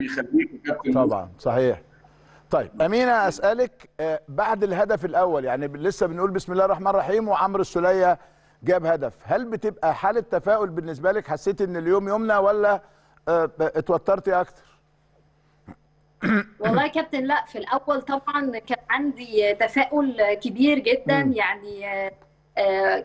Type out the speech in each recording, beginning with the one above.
بيخليك كابتن طبعا صحيح. طيب أمينة أسألك آه، بعد الهدف الأول يعني لسه بنقول بسم الله الرحمن الرحيم وعمرو السولية جاب هدف. هل بتبقى حالة تفاؤل بالنسبة لك؟ حسيت إن اليوم يومنا ولا آه، اتوترتي أكتر؟ والله يا كابتن لا في الأول طبعا كان عندي تفاؤل كبير جدا. يعني آه،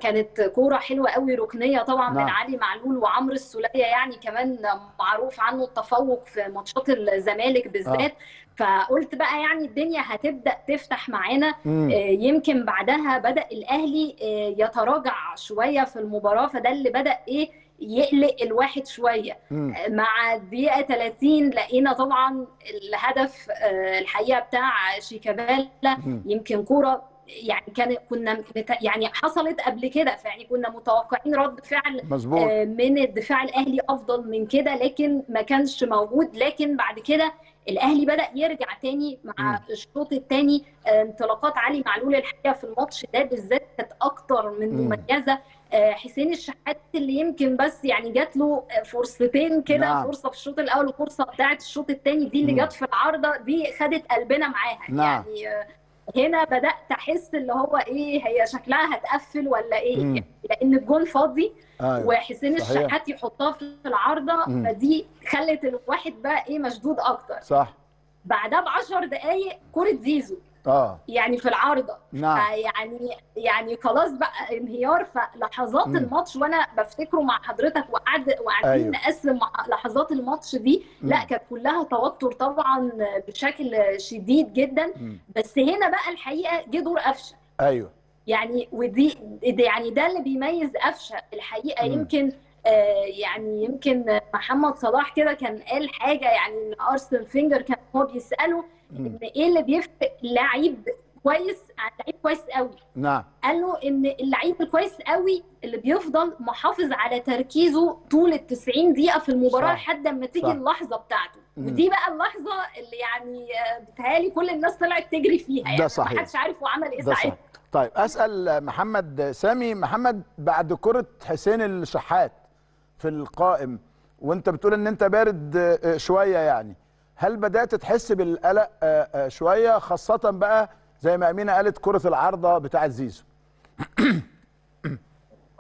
كانت كورة حلوة قوي ركنية طبعا نعم. من علي معلول وعمرو السولية يعني كمان معروف عنه التفوق في ماتشات الزمالك بالذات فقلت بقى يعني الدنيا هتبدأ تفتح معانا. آه، يمكن بعدها بدأ الأهلي آه، يتراجع شوية في المباراة فده اللي بدأ إيه يقلق الواحد شوية مم. مع الدقيقة 30 لقينا طبعا الهدف آه، الحقيقة بتاع شيكابالا. يمكن كورة يعني كان كنا يعني حصلت قبل كده فيعني كنا متوقعين رد فعل مظبوط آه، من الدفاع الأهلي أفضل من كده لكن ما كانش موجود لكن بعد كده الأهلي بدأ يرجع تاني مع. الشوط الثاني انطلاقات علي معلول الحقيقة في الماتش ده بالذات كانت أكتر من مم. مميزة آه، حسين الشحات اللي يمكن بس يعني جات له فرصتين كده نعم. فرصة في الشوط الأول وفرصة بتاعة الشوط الثاني دي اللي. جت في العارضة دي خدت قلبنا معاها نعم. يعني آه، هنا بدأت أحس اللي هو إيه هي شكلها هتقفل ولا إيه مم. لأن الجون فاضي أيوه وحسين. الشحات يحطها في العارضة. فدي خلت الواحد بقى إيه مشدود أكتر صح بعدها ب 10 دقائق كوره زيزو آه يعني في العارضة نعم يعني يعني خلاص بقى انهيار فلحظات مم. الماتش وأنا بفتكره مع حضرتك وقعد وقاعدين أيوه. نقسم لحظات الماتش دي لا مم. كانت كلها توتر طبعا بشكل شديد جدا مم. بس هنا بقى الحقيقة جه دور قفشة أيوه يعني ودي يعني ده اللي بيميز قفشة الحقيقة مم. يمكن يعني يمكن محمد صلاح كده كان قال حاجة يعني إن ارسنال فينجر كان هو بيسأله. إن إيه اللي بيفرق لعيب كويس عن لعيب كويس قوي نعم قال له إن اللعيب الكويس قوي اللي بيفضل محافظ على تركيزه طول ال 90 دقيقة في المباراة. لحد ما تيجي صح. اللحظة بتاعته مم. ودي بقى اللحظة اللي يعني آه، بتهيألي كل الناس طلعت تجري فيها ده يعني صحيح. ما حدش عارف هو عمل إيه ده ساعتها طيب أسأل محمد سامي محمد بعد كرة حسين الشحات في القائم وانت بتقول إن أنت بارد آه، شوية يعني. هل بدأت تحس بالقلق آه، آه، شوية؟ خاصة بقى زي ما أمينة قالت كرة العارضة بتاعه زيزو.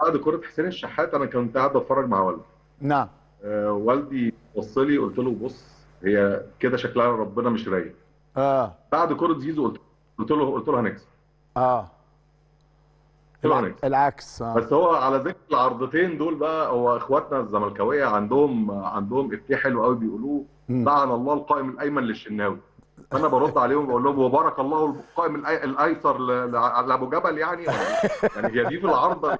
بعد كرة حسين الشحات أنا كنت قاعد بتفرج مع والدي. نعم. آه، والدي بص لي قلت له بص هي كده شكلها ربنا مش رايق. آه. بعد كرة زيزو قلت قلت له قلت له هنكسب. آه. قلت له الع- هنكسب العكس آه. بس هو على ذكر العرضتين دول بقى هو اخواتنا الزملكاوية عندهم عندهم افيه حلو قوي بيقولوه. لعن الله القائم الأيمن للشناوي. فانا برد عليهم بقول لهم وبارك الله القائم الأيسر لأبو جبل يعني؟ إيه؟ يعني هي دي في العارضه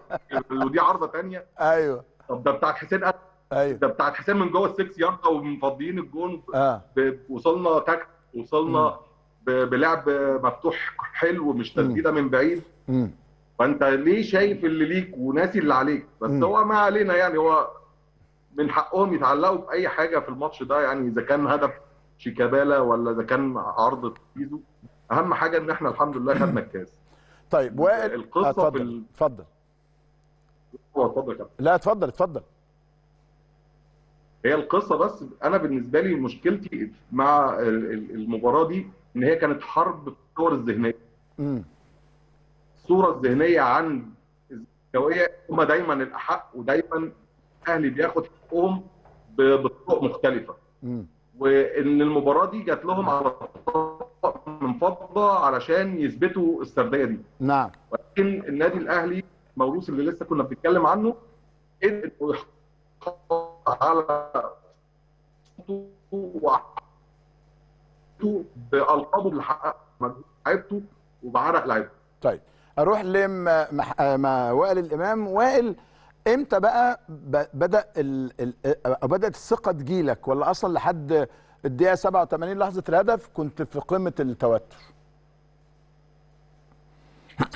ودي عارضه ثانية أيوه. طب ده بتاعت حسين أسد، أيوه. ده بتاعت حسين من جوه ال six yard ومفضيين الجون ب- وصلنا tac وصلنا ب- بلعب مفتوح حلو مش تسديدة من بعيد. مم. فانت ليه شايف اللي ليك وناسي اللي عليك؟ بس مم. هو ما علينا يعني هو من حقهم يتعلقوا بأي حاجة في الماتش ده يعني إذا كان هدف شيكابالا ولا إذا كان عرض زيزو أهم حاجة إن إحنا الحمد لله خدنا الكاس. طيب وائل القصة في اتفضل اتفضل. اتفضل لا اتفضل اتفضل. هي القصة بس أنا بالنسبة لي مشكلتي مع ال- ال- المباراة دي إن هي كانت حرب في الصور الذهنيه. الصورة الذهنية عن الزملكاويه هم دايما الأحق ودايما الاهلي بياخد حقهم بطرق مختلفة. وإن المباراة دي جات لهم على من فضة علشان يثبتوا السردية دي. نعم. ولكن النادي الأهلي موروث اللي لسه كنا بنتكلم عنه قدر على بألقابه اللي حققها مجهود لعيبته وبعرق لعيبته. طيب. أروح لما وائل الامام. وائل إمتى بقى بدأ ال... ال... أو بدأت الثقة تجيلك؟ ولا أصلا لحد الدقيقة 87 لحظة الهدف كنت في قمة التوتر؟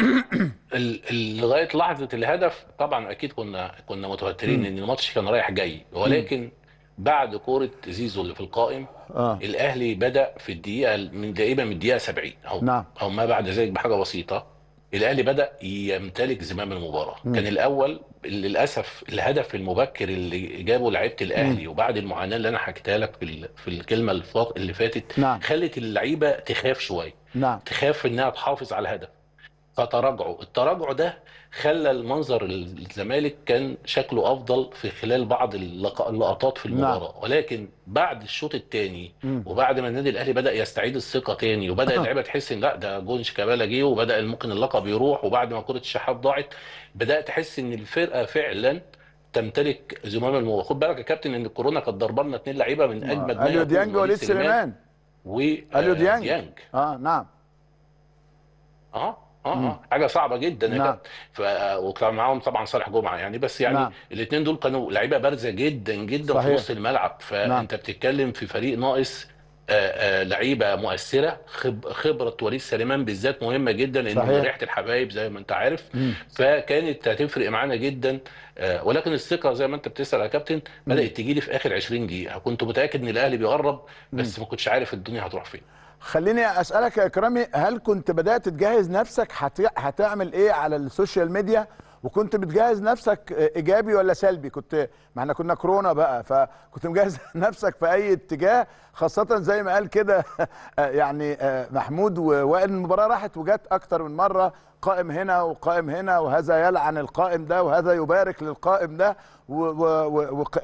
ال- ال- لغاية لحظة الهدف طبعا أكيد كنا كنا متوترين. إن الماتش كان رايح جاي. ولكن بعد كورة زيزو اللي في القائم آه. الأهلي بدأ في الدقيقة من تقريبا من الدقيقة 70 أو نعم. أو ما بعد ذلك بحاجة بسيطة. الأهلي بدأ يمتلك زمام المباراة. مم. كان الأول للأسف الهدف المبكر اللي جابه لعيبة الأهلي وبعد المعاناة اللي أنا حكيتها لك في ال- في الكلمة اللي فاتت نعم. خلت اللعيبة تخاف شوية. نعم. تخاف إنها تحافظ على الهدف. فتراجعوا التراجع ده خلى المنظر الزمالك كان شكله أفضل في خلال بعض اللق- اللقطات في المباراة. ولكن بعد الشوط الثاني. وبعد ما النادي الأهلي بدأ يستعيد الثقة تاني وبدأ اللعيبة تحس إن لا ده جون شيكابالا جه وبدأ ممكن اللقب يروح وبعد ما كرة الشحات ضاعت بدأت تحس إن الفرقة فعلا تمتلك زمام المباراه خد بالك يا كابتن إن الكورونا كانت ضربه لنا اثنين لعيبة من أجمد ما أليو يكون ديانج وليد سليمان. و أليو ديانج. ديانج. آه نعم. آه؟ آه. آه حاجة صعبة جدا نعم. ف وكان معاهم طبعا صالح جمعة يعني بس يعني نعم. الاثنين دول كانوا لعيبة بارزة جدا جدا صحيح. في وسط الملعب فانت بتتكلم في فريق ناقص آه، آه، لعيبة مؤثرة خب- خبرة وليد سليمان بالذات مهمة جدا لأن ريحة الحبايب زي ما أنت عارف مم. فكانت هتفرق معانا جدا آه، ولكن الثقة زي ما أنت بتسأل يا كابتن بدأت تجي لي في آخر 20 دقيقة كنت متأكد إن الأهلي بيقرب بس ما كنتش عارف الدنيا هتروح فين خليني أسألك يا إكرامي هل كنت بدأت تجهز نفسك هت... هتعمل إيه على ال social media وكنت بتجهز نفسك إيجابي ولا سلبي؟ كنت ما إحنا كنا كورونا بقى فكنت مجهز نفسك في أي اتجاه خاصة زي ما قال كده يعني محمود ووائل المباراة راحت وجت أكتر من مرة قائم هنا وقائم هنا وهذا يلعن القائم ده وهذا يبارك للقائم ده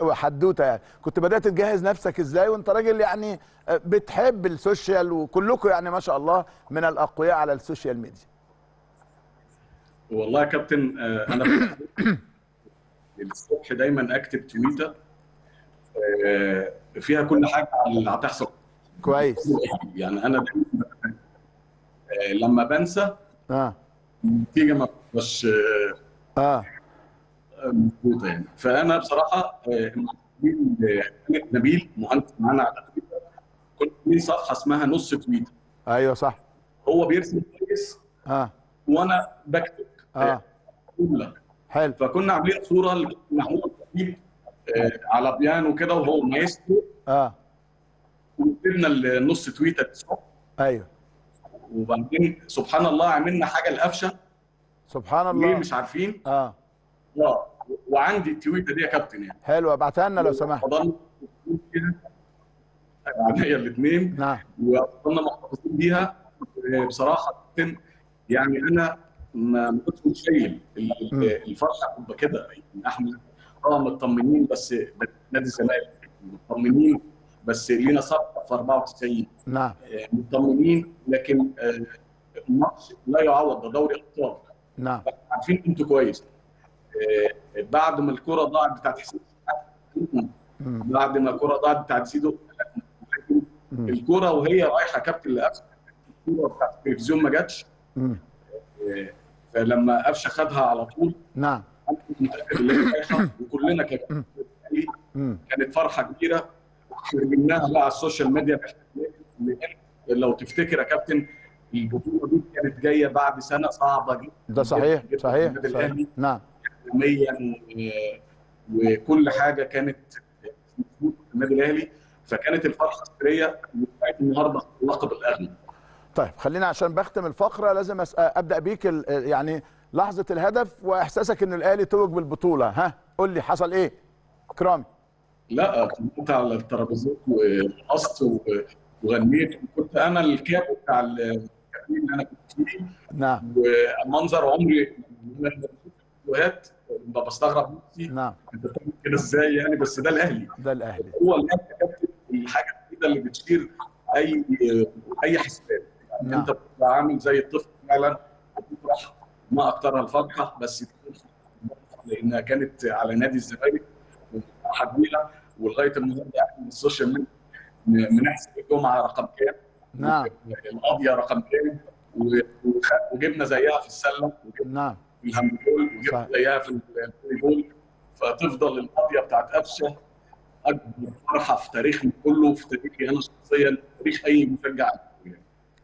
وحدوتة يعني. كنت بدأت تجهز نفسك إزاي؟ وأنت راجل يعني بتحب ال social وكلكم يعني ما شاء الله من الأقوياء على ال social media. والله يا كابتن آه، أنا الصبح دايما أكتب تويته آه، فيها كل حاجة على اللي هتحصل. كويس. يعني أنا آه، لما بنسى آه. النتيجه ما بتبقاش آه مظبوطة يعني. فأنا بصراحة نبيل مهندس معانا على تويتر كنت ليه صفحة اسمها نص تويتر. أيوه صح. هو بيرسم كويس آه. وأنا بكتب. آه. جمله حلو. فكنا عاملين صورة خطيب آه، على بيانو كده وهو مايسترو. آه. وكتبنا النص تويته الصبح أيوه. وبعدين سبحان الله عملنا حاجة القفشه سبحان ليه الله. مش عارفين؟ آه. آه. وعندي التويته دي يا كابتن يعني. حلو ابعتها لنا لو سمحت. فضلنا عينيا الاثنين نعم. وفضلنا محتفظين بيها. آه، بصراحة يعني أنا ما كنتش مم. الفرحة تبقى كده. يعني إحنا آه مطمنين بس نادي الزمالك. مطمنين بس لينا صفقة في 94 نعم. آه، مطمنين لكن آه، الماتش لا يعوض ده دوري أبطال. نعم. عارفين أنتوا كويس. آه، بعد ما الكرة ضاعت بتاعت حسين. بعد ما الكرة ضاعت بتاعت مم. الكرة وهي رايحة كابتن لقفشه الكرة بتاعت التلفزيون ما جاتش. آه، فلما قفشة خدها على طول نعم. وكلنا. كانت فرحة كبيرة. جبناها بقى على ال social media لو تفتكر يا كابتن البطولة دي كانت جاية بعد سنة صعبة جدا. ده صحيح جداً. صحيح للنادي صحيح. الأهلي. نعم. وكل حاجة كانت في النادي الأهلي. فكانت الفرحة السرية. النهارده اللقب الاغلى طيب خلينا عشان بختم الفقرة لازم. أبدأ بيك. يعني لحظة الهدف وإحساسك إن الاهلي توج بالبطولة ها؟ قول لي حصل إيه؟ أكرامي. لا كنت على الترابيزات ورقصت وغنيت وكنت أنا الكابو بتاع اللي أنا كنت فيه. نعم. ومن ضمن عمري الفيديوهات ببقى بستغرب نفسي. نعم. أنت بتعمل كده إزاي يعني؟ بس ده الأهلي. ده الأهلي. هو الأهلي الحاجة الوحيدة اللي بتشيل أي حسابات نعم. أنت عامل زي الطفل فعلا. بتفرح بأكثرها الفرحة بس لأنها كانت على نادي الزمالك فرحه كبيره ولغاية النهارده إحنا من السوشيال ميديا بنحسب الجمعة رقم كام. نعم. القاضية رقم كام. وجبنا زيها في السلة وجبنا نعم. في الهاندبول. وجبنا زيها في الفوليبول فتفضل القاضية بتاعت قفشه أكبر فرحة في تاريخنا كله في تاريخي أنا شخصيا تاريخ أي مشجع.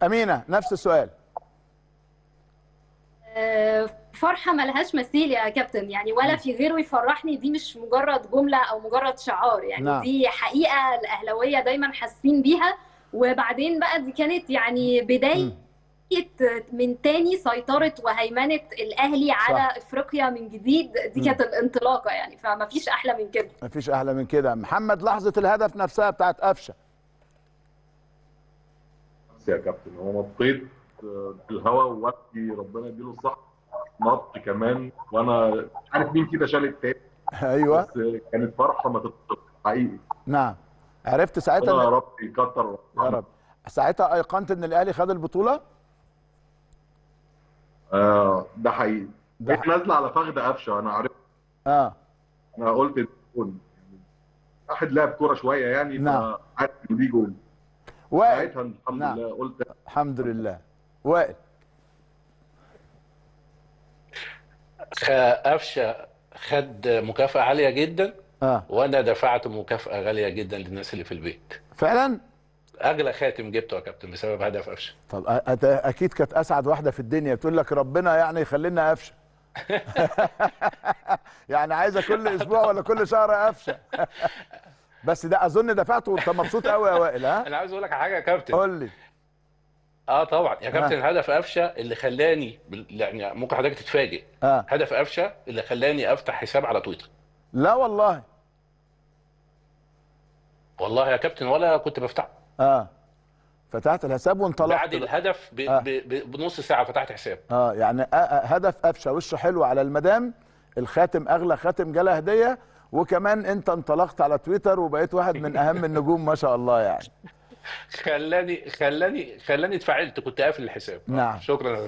أمينة نفس السؤال. آه، فرحة ملهاش مثيل يا كابتن يعني ولا في غيره يفرحني دي مش مجرد جملة أو مجرد شعار يعني نعم. دي حقيقة الأهلاوية دايما حاسين بيها. وبعدين بقى دي كانت يعني بداية مم. من تاني سيطرة وهيمنة الأهلي على صح. إفريقيا من جديد. دي كانت الانطلاقة يعني فما فيش أحلى من كده. مفيش أحلى من كده. محمد لحظة الهدف نفسها بتاعت قفشة. بس يا كابتن. هو نطيت آه، في الهواء وودي ربنا يديله الصح نط كمان وأنا عارف مين كده شال التاني. أيوه. بس كانت فرحة ما تتصدق حقيقي. نعم. عرفت ساعتها يا رب يكتر يا رب. ساعتها أيقنت إن الأهلي خد البطولة؟ آه ده حقيقي. ده كانت نازلة على فخد قفشة أنا عارف. آه. أنا قلت جول واحد لعب كورة شوية يعني نعم. فعارف ان دي جول وائل. ساعتها الحمد نعم. لله قلت الحمد لله. وائل. قفشه خد مكافأة عالية جدا آه. وأنا دفعت مكافأة غالية جدا للناس اللي في البيت. فعلا؟ أغلى خاتم جبته يا كابتن بسبب هدف قفشه طب أكيد كانت أسعد واحدة في الدنيا. بتقول لك ربنا يعني يخلينا قفشه يعني عايزة كل أسبوع ولا كل شهر قفشه بس ده أظن دفعته وانت مبسوط قوي يا وائل ها؟ أنا عايز أقول لك على حاجة يا كابتن. قول لي. آه طبعا. يا كابتن هدف قفشة اللي خلاني يعني ممكن حضرتك تتفاجئ. آه. هدف قفشة اللي خلاني أفتح حساب على تويتر. لا والله. والله يا كابتن ولا كنت بفتحه. آه. فتحت الحساب وانطلقت. بعد. الهدف ب... آه. ب... ب... بنص ساعة فتحت حساب. آه يعني آه آه هدف قفشة وشه حلو على المدام. الخاتم أغلى خاتم جالها هدية. وكمان انت انطلقت على تويتر وبقيت واحد من اهم النجوم ما شاء الله يعني خلاني خلاني خلاني اتفعلت كنت قافل الحساب نعم. شكرا.